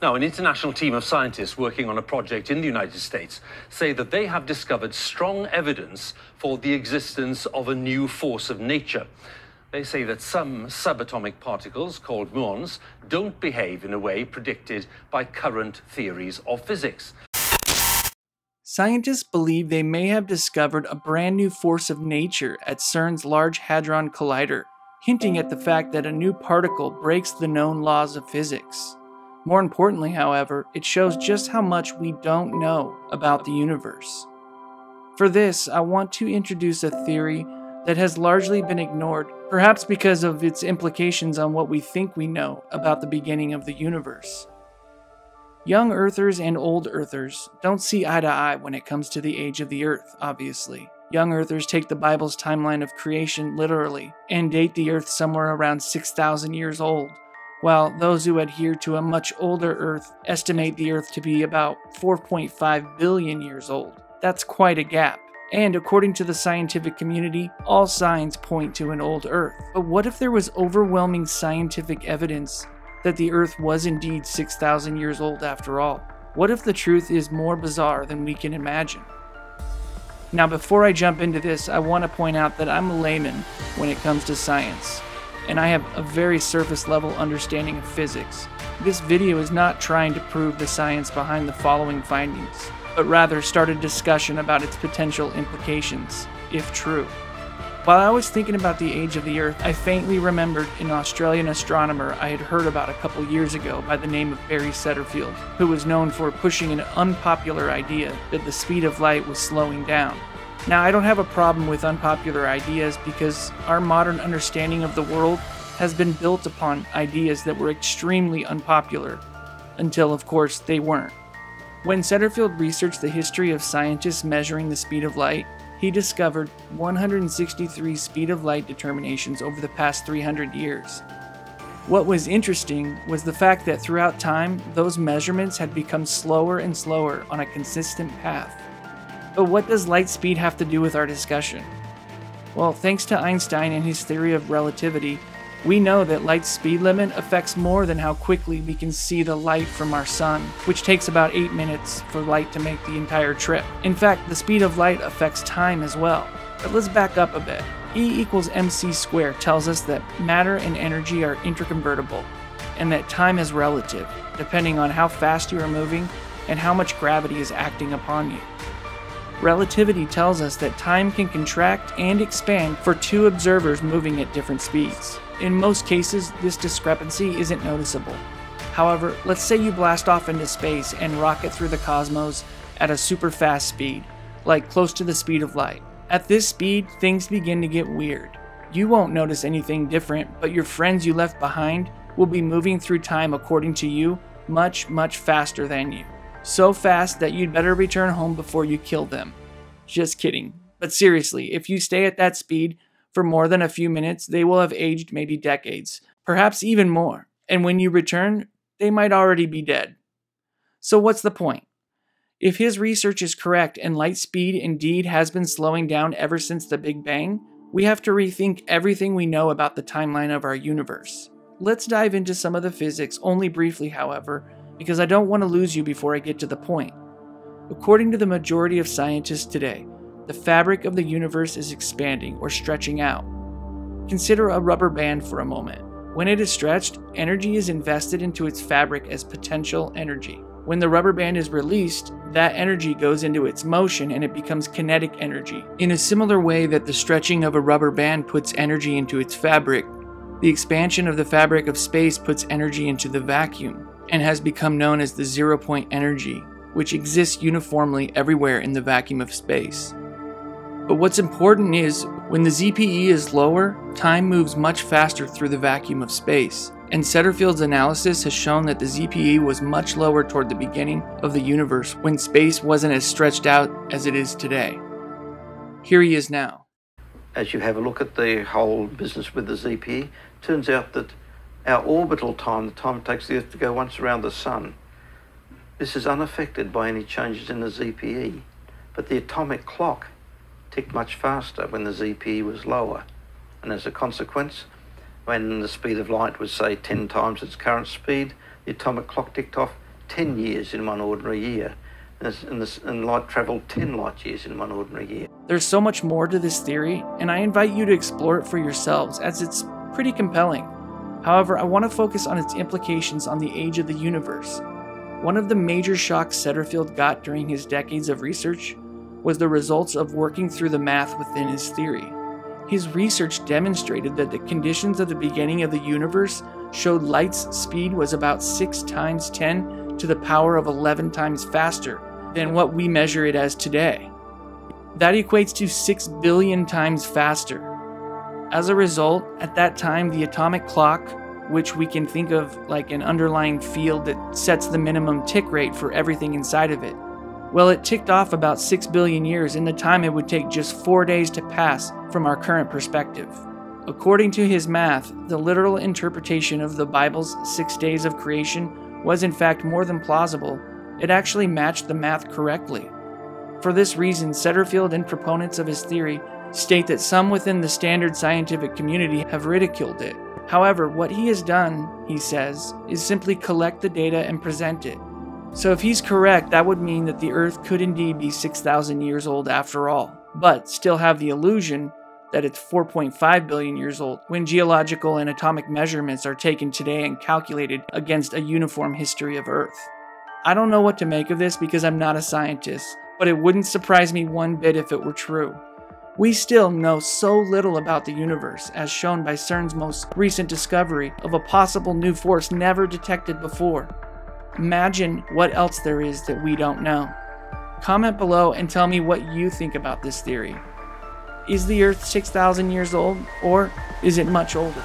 Now, an international team of scientists working on a project in the United States say that they have discovered strong evidence for the existence of a new force of nature. They say that some subatomic particles, called muons, don't behave in a way predicted by current theories of physics. Scientists believe they may have discovered a brand new force of nature at CERN's Large Hadron Collider, hinting at the fact that a new particle breaks the known laws of physics. More importantly, however, it shows just how much we don't know about the universe. For this, I want to introduce a theory that has largely been ignored, perhaps because of its implications on what we think we know about the beginning of the universe. Young Earthers and old Earthers don't see eye to eye when it comes to the age of the Earth, obviously. Young Earthers take the Bible's timeline of creation literally and date the Earth somewhere around 6,000 years old, while those who adhere to a much older Earth estimate the Earth to be about 4.5 billion years old. That's quite a gap. And according to the scientific community, all signs point to an old Earth. But what if there was overwhelming scientific evidence that the Earth was indeed 6,000 years old after all? What if the truth is more bizarre than we can imagine? Now, before I jump into this, I want to point out that I'm a layman when it comes to science and I have a very surface level understanding of physics. This video is not trying to prove the science behind the following findings, but rather start a discussion about its potential implications, if true. While I was thinking about the age of the Earth, I faintly remembered an Australian astronomer I had heard about a couple years ago by the name of Barry Setterfield, who was known for pushing an unpopular idea that the speed of light was slowing down. Now, I don't have a problem with unpopular ideas because our modern understanding of the world has been built upon ideas that were extremely unpopular, until, of course, they weren't. When Setterfield researched the history of scientists measuring the speed of light, he discovered 163 speed of light determinations over the past 300 years. What was interesting was the fact that throughout time, those measurements had become slower and slower on a consistent path. But what does light speed have to do with our discussion? Well, thanks to Einstein and his theory of relativity, we know that light's speed limit affects more than how quickly we can see the light from our sun, which takes about 8 minutes for light to make the entire trip. In fact, the speed of light affects time as well. But let's back up a bit. E equals mc squared tells us that matter and energy are interconvertible, and that time is relative, depending on how fast you are moving and how much gravity is acting upon you. Relativity tells us that time can contract and expand for two observers moving at different speeds. In most cases, this discrepancy isn't noticeable. However, let's say you blast off into space and rocket through the cosmos at a super fast speed, like close to the speed of light. At this speed, things begin to get weird. You won't notice anything different, but your friends you left behind will be moving through time according to you much, much faster than you. So fast that you'd better return home before you kill them. Just kidding. But seriously, if you stay at that speed for more than a few minutes, they will have aged maybe decades, perhaps even more. And when you return, they might already be dead. So, what's the point? If his research is correct and light speed indeed has been slowing down ever since the Big Bang, we have to rethink everything we know about the timeline of our universe. Let's dive into some of the physics, only briefly, however, because I don't want to lose you before I get to the point. According to the majority of scientists today, the fabric of the universe is expanding or stretching out. Consider a rubber band for a moment. When it is stretched, energy is invested into its fabric as potential energy. When the rubber band is released, that energy goes into its motion and it becomes kinetic energy. In a similar way that the stretching of a rubber band puts energy into its fabric, the expansion of the fabric of space puts energy into the vacuum and has become known as the zero point energy, which exists uniformly everywhere in the vacuum of space. But what's important is when the ZPE is lower, time moves much faster through the vacuum of space. And Setterfield's analysis has shown that the ZPE was much lower toward the beginning of the universe when space wasn't as stretched out as it is today. Here he is now. As you have a look at the whole business with the ZPE, turns out that our orbital time, the time it takes the Earth to go once around the Sun, this is unaffected by any changes in the ZPE. But the atomic clock ticked much faster when the ZPE was lower. And as a consequence, when the speed of light was, say, 10 times its current speed, the atomic clock ticked off 10 years in one ordinary year. And, and, and light travelled 10 light years in one ordinary year. There's so much more to this theory, and I invite you to explore it for yourselves as it's pretty compelling. However, I want to focus on its implications on the age of the universe. One of the major shocks Setterfield got during his decades of research was the results of working through the math within his theory. His research demonstrated that the conditions of the beginning of the universe showed light's speed was about 6 times 10 to the power of 11 times faster than what we measure it as today. That equates to 6 billion times faster. As a result, at that time, the atomic clock, which we can think of like an underlying field that sets the minimum tick rate for everything inside of it, well, it ticked off about 6 billion years in the time it would take just 4 days to pass from our current perspective. According to his math, the literal interpretation of the Bible's six days of creation was in fact more than plausible. It actually matched the math correctly. For this reason, Setterfield and proponents of his theory state that some within the standard scientific community have ridiculed it. However, what he has done, he says, is simply collect the data and present it. So if he's correct, that would mean that the Earth could indeed be 6,000 years old after all, but still have the illusion that it's 4.5 billion years old when geological and atomic measurements are taken today and calculated against a uniform history of Earth. I don't know what to make of this because I'm not a scientist, but it wouldn't surprise me one bit if it were true. We still know so little about the universe, as shown by CERN's most recent discovery of a possible new force never detected before. Imagine what else there is that we don't know. Comment below and tell me what you think about this theory. Is the Earth 6,000 years old, or is it much older?